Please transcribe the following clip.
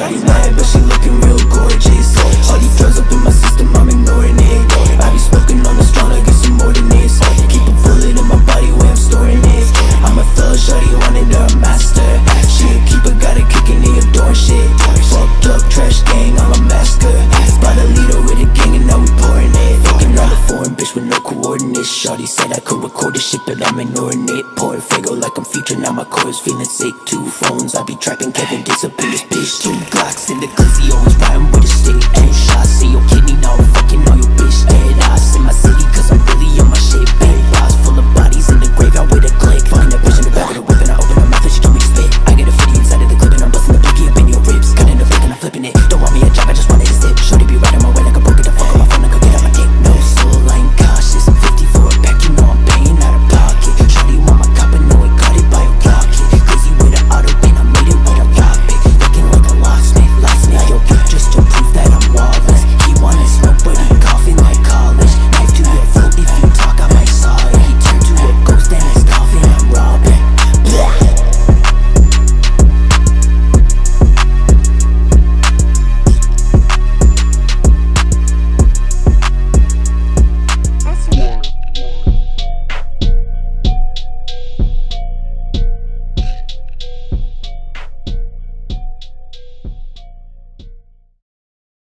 Shawty nice, but she looking Shorty said I could record this shit, but I'm ignoring it. Poor Fago like I'm featuring now my chorus feeling sick. Two phones, I be trapping Kevin, disappears. Bitch, two Glocks in the glizzy, always riding with a stick. and shots.